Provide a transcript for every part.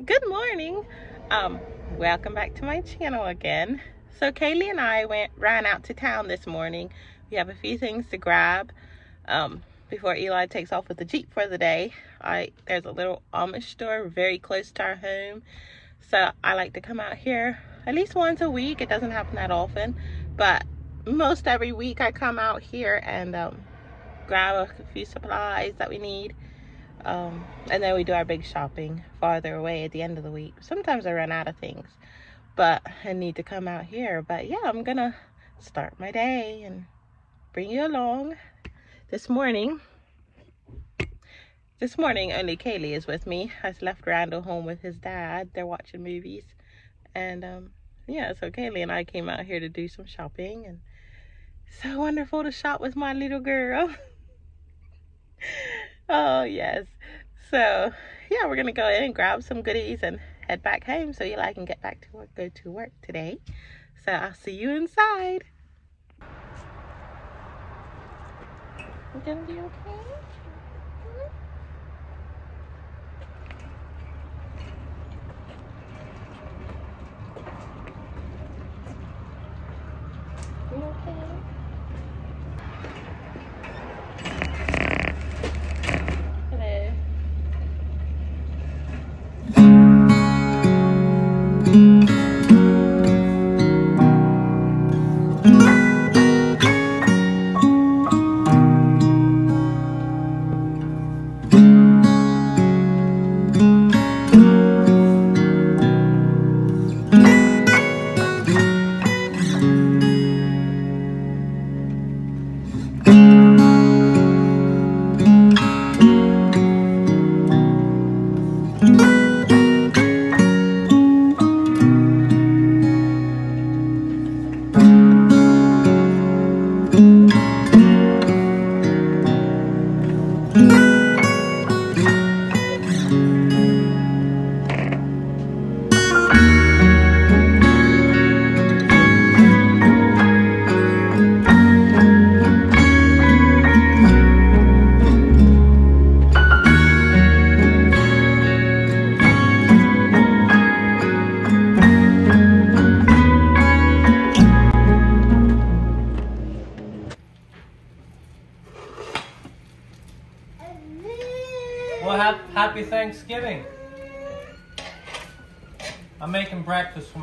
good morning. Um welcome back to my channel again. So kaylee and i went ran out to town this morning. We have a few things to grab. Um before eli takes off with the jeep for the day i there's a little amish store very close to our home. So i like to come out here at least once a week. It doesn't happen that often but most every week i come out here and um grab a few supplies that we need um, and then we do our big shopping farther away at the end of the week. Sometimes I run out of things, but I need to come out here. But yeah, I'm gonna start my day and bring you along. This morning, this morning only Kaylee is with me. I left Randall home with his dad. They're watching movies. And um, yeah, so Kaylee and I came out here to do some shopping and so wonderful to shop with my little girl. oh yes. So yeah we're gonna go in and grab some goodies and head back home so Eli can get back to work go to work today. So I'll see you inside. You gonna be okay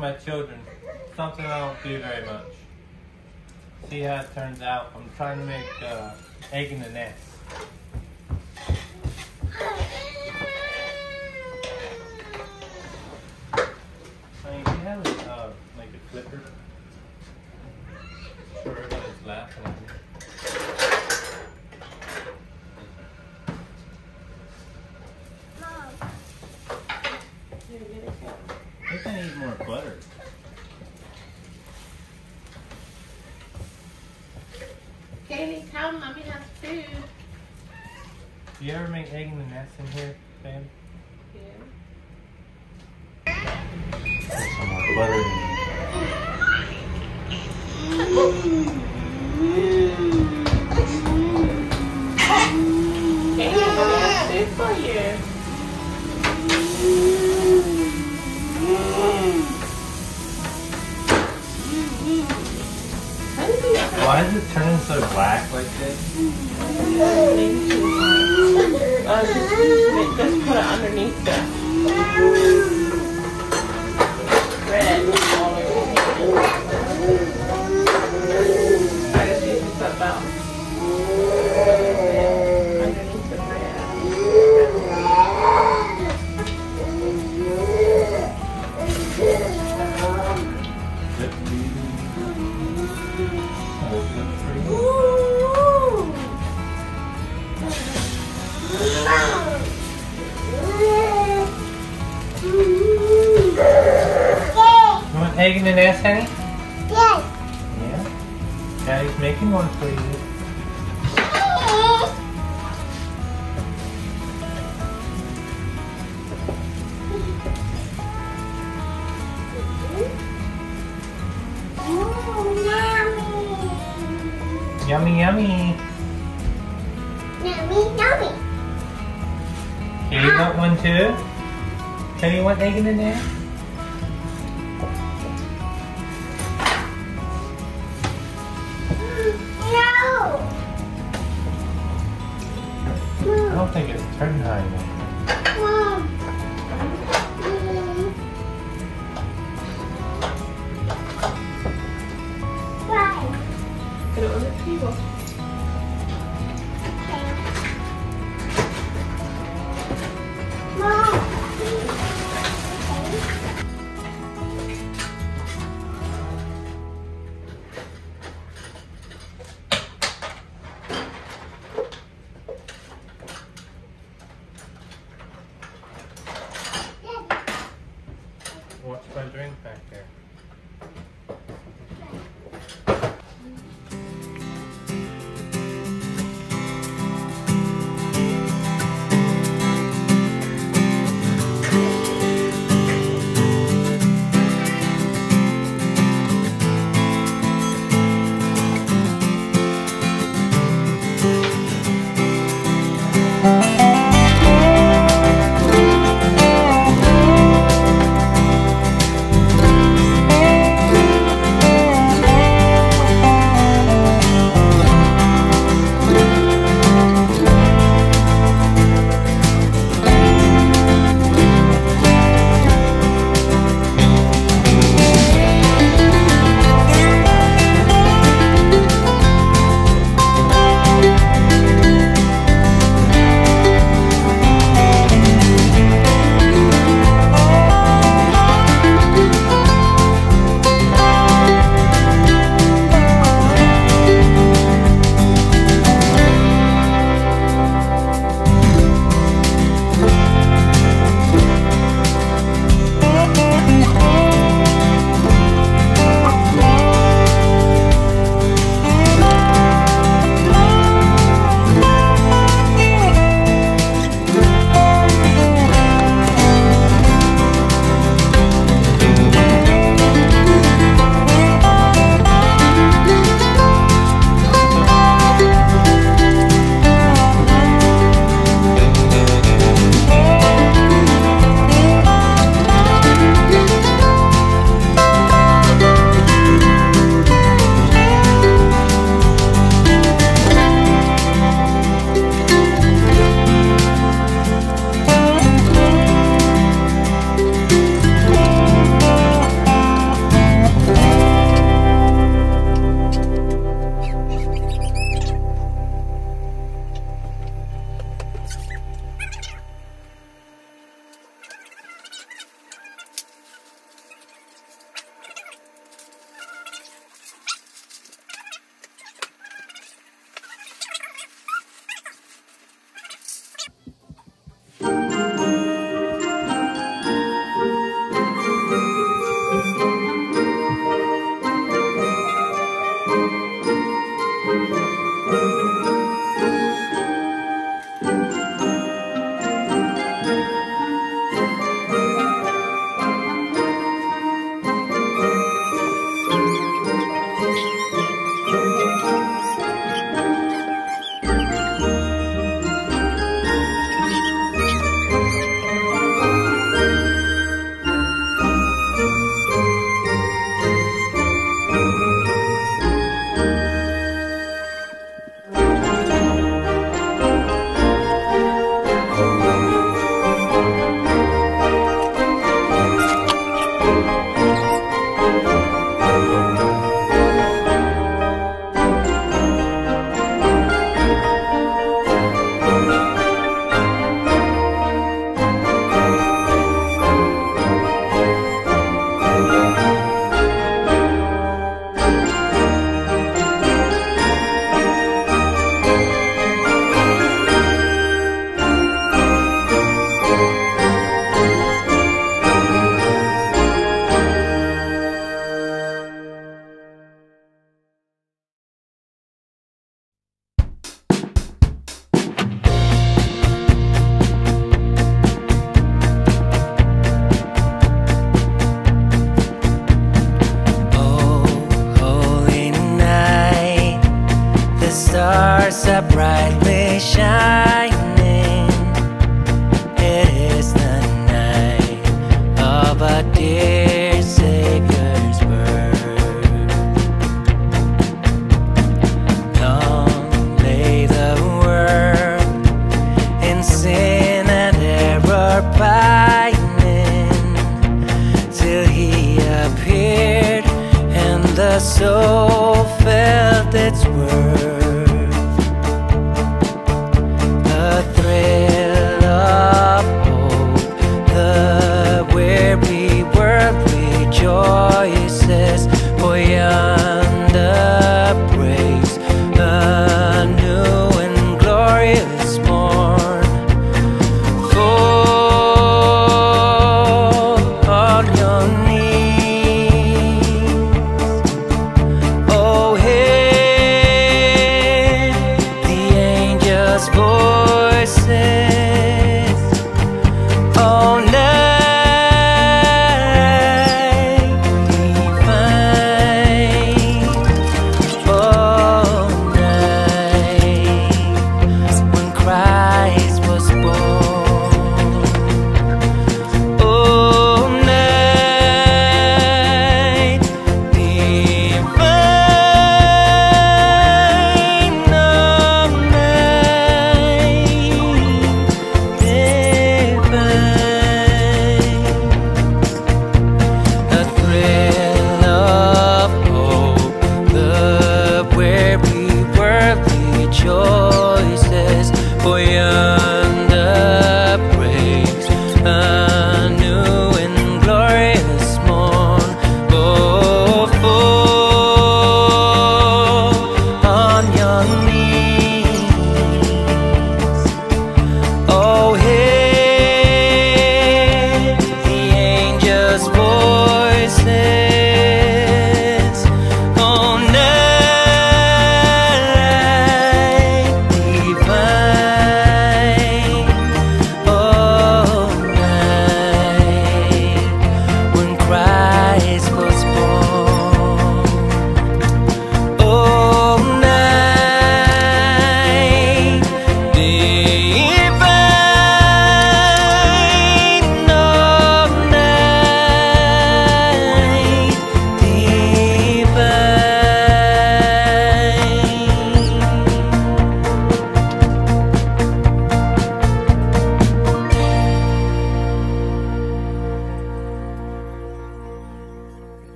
my children. Something I don't do very much. See how it turns out. I'm trying to make uh, egg in the nest. I mean, you have uh, like a clipper? Sure, everybody's laughing at me. I think I need more butter. Kaylee, come, mommy has food. Do you ever make egg in the nest in here, babe? So black like this? Uh, just, just put it underneath the You want egg in the nest, honey? Yeah. Daddy's making one for you. Yummy, yummy. Want one too? Kenny, you want Megan in there?